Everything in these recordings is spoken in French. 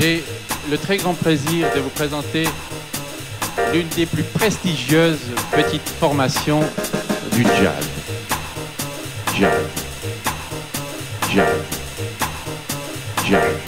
le très grand plaisir de vous présenter l'une des plus prestigieuses petites formations du jazz. Jazz. Jazz. Jazz.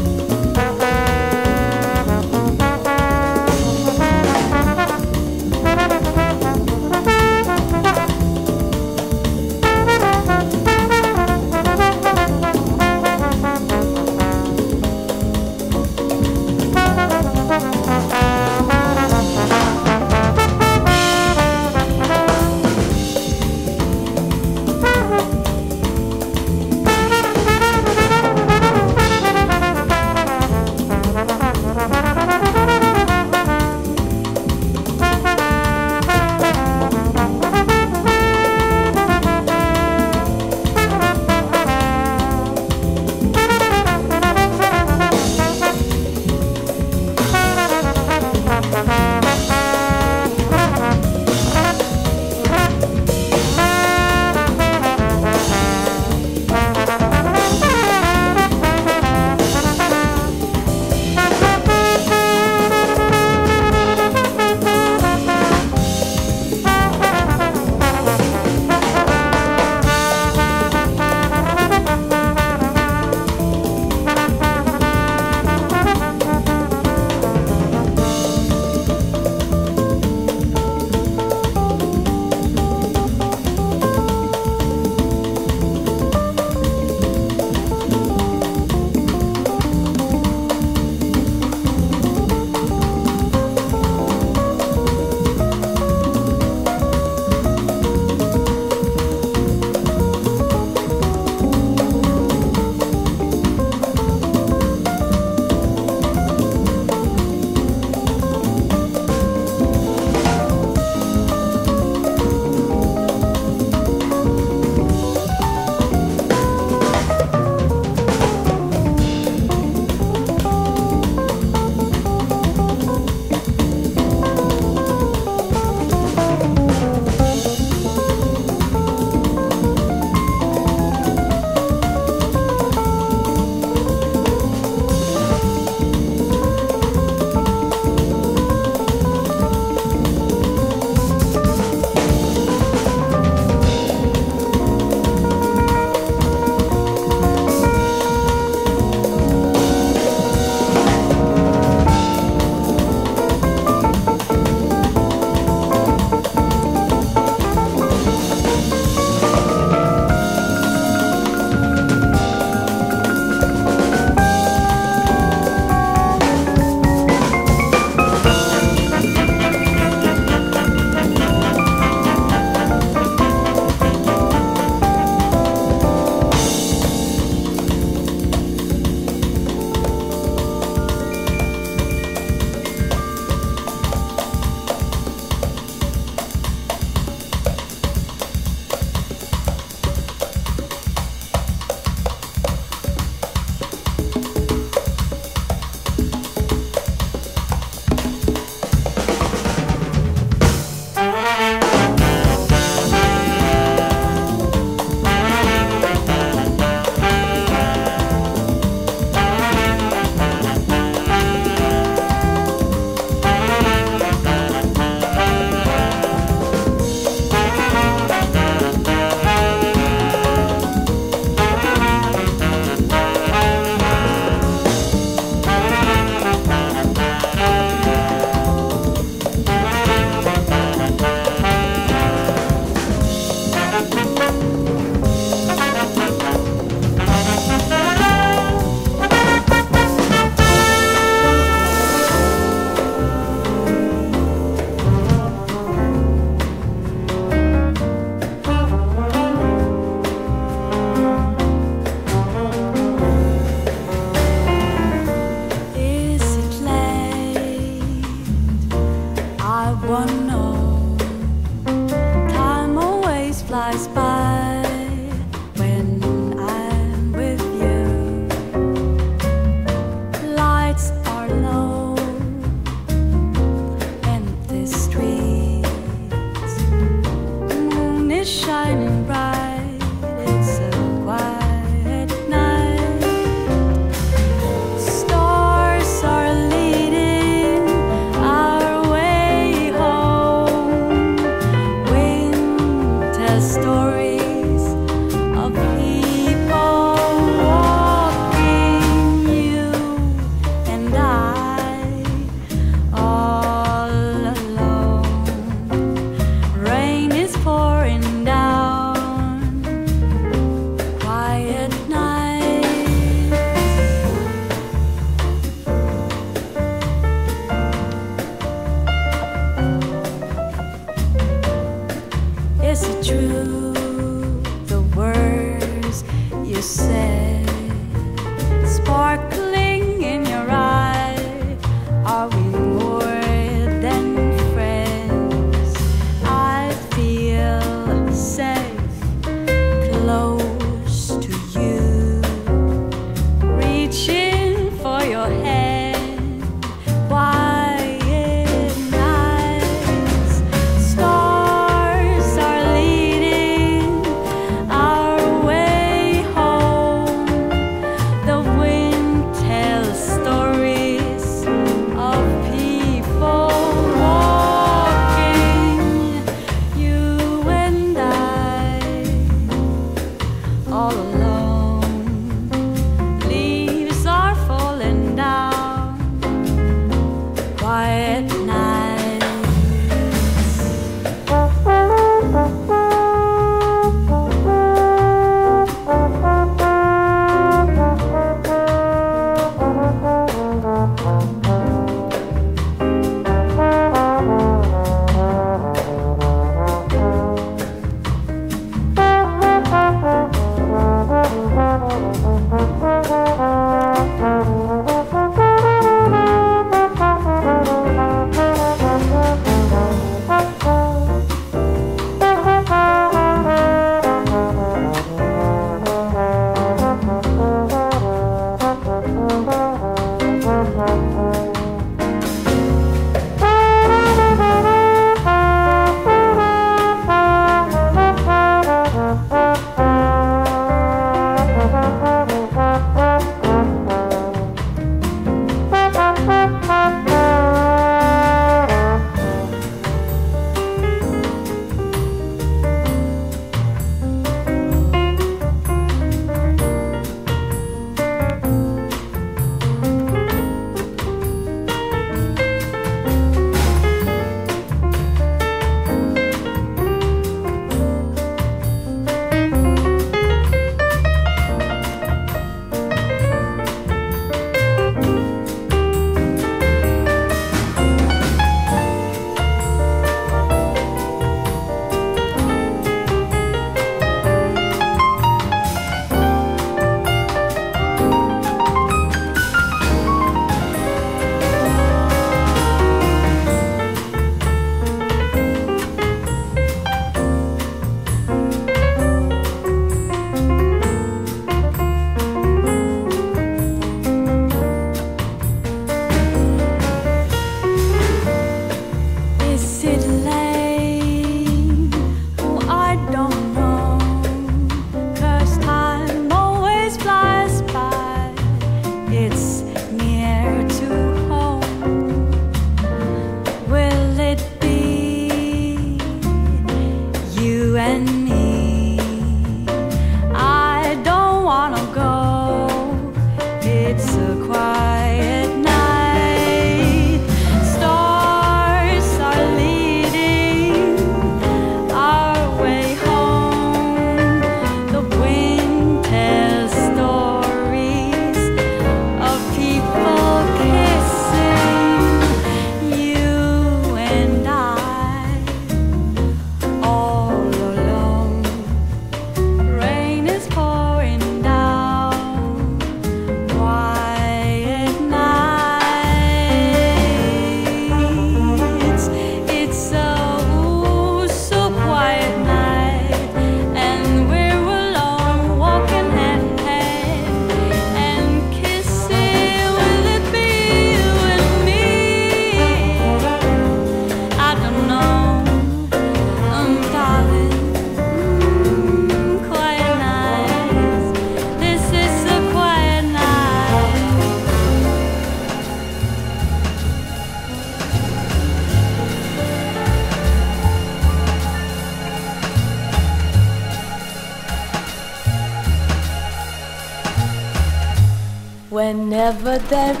there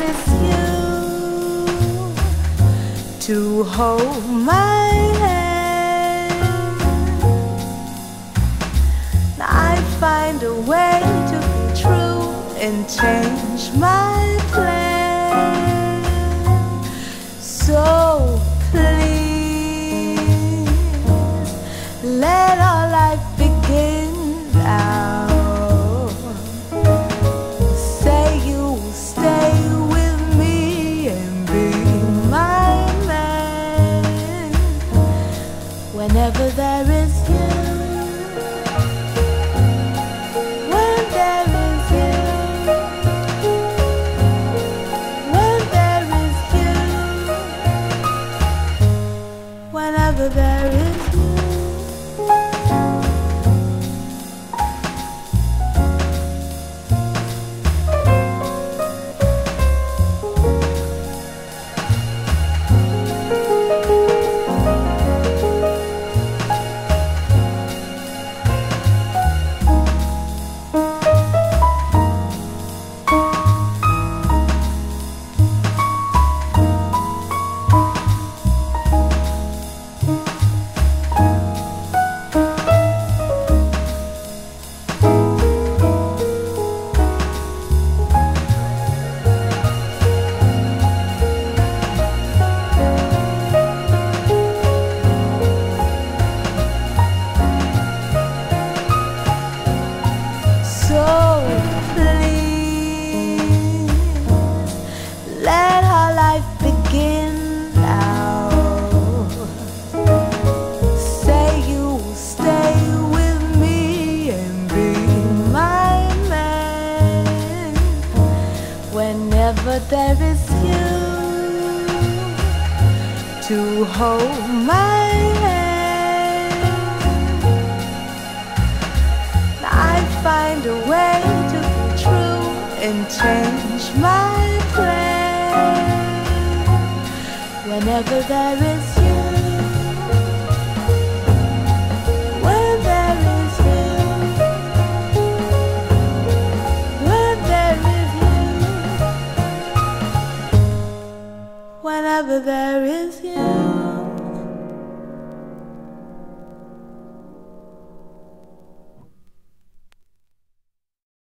Whenever there is